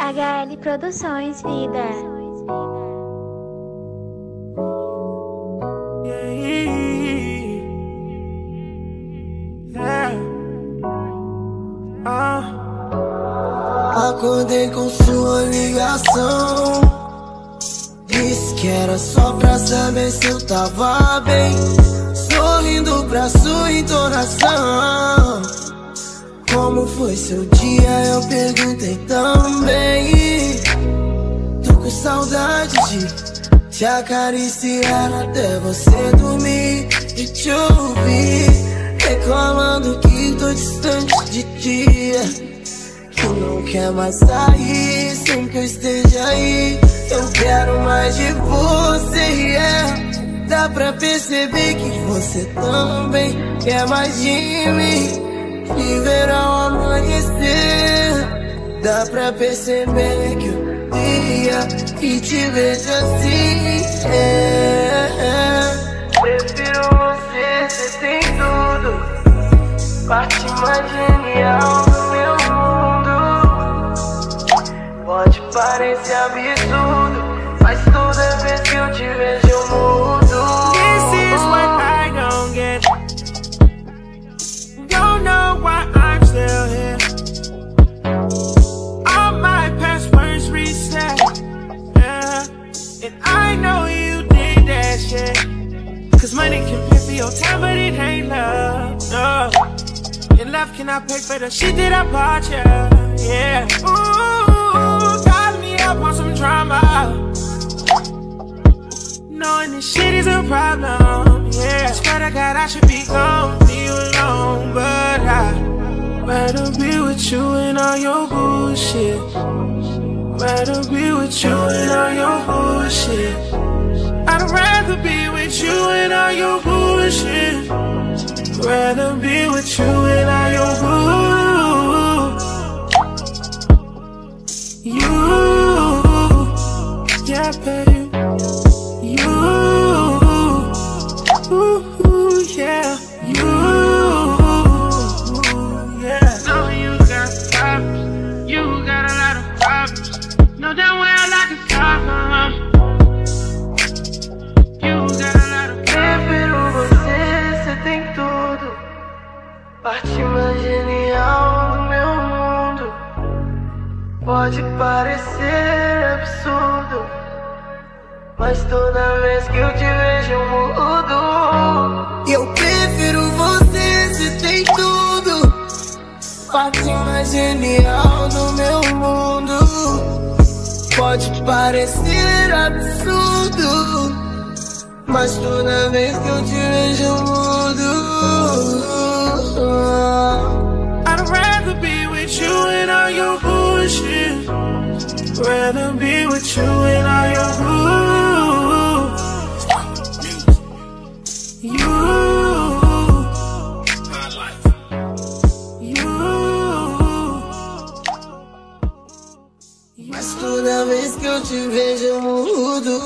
HL Produções Vida. Acordei com sua ligação. Disse que era só pra saber se eu tava bem. Sorrindo pra sua entonação. Como foi seu dia? Eu perguntei também. Saudade de te acariciar até você dormir e te ouvir. Reclamando que tô distante de dia. Que não quer mais sair sem que eu esteja aí. Eu quero mais de você, yeah. Dá pra perceber que você também quer mais de mim. De verão amanhecer. Dá pra perceber que o dia que te vejo assim é. Prefiro você, você tem tudo. Parte mais genial do meu mundo. Pode parecer absurdo, mas toda vez que eu te vejo eu mudo. Money can pay for your time, but it ain't love. No. And love cannot pay for the shit that I bought you. Yeah. Ooh, got me up on some drama. Knowing this shit is a problem, yeah. Swear to God I should be gone, leave alone, but I rather be with you and all your bullshit. Rather be with you and all your bullshit. Rather be with you and all your bullshit. Rather be with you and all your bull. You, yeah, babe. Parte mais genial do meu mundo. Pode parecer absurdo, mas toda vez que eu te vejo eu mudo. Eu prefiro você, você tem tudo. Parte mais genial do meu mundo. Pode parecer absurdo. Mas toda vez que eu te vejo eu mudo I'd rather be with you and all your bullshit. Rather be with you and all your bull. You. Mas toda vez que eu te vejo eu mudo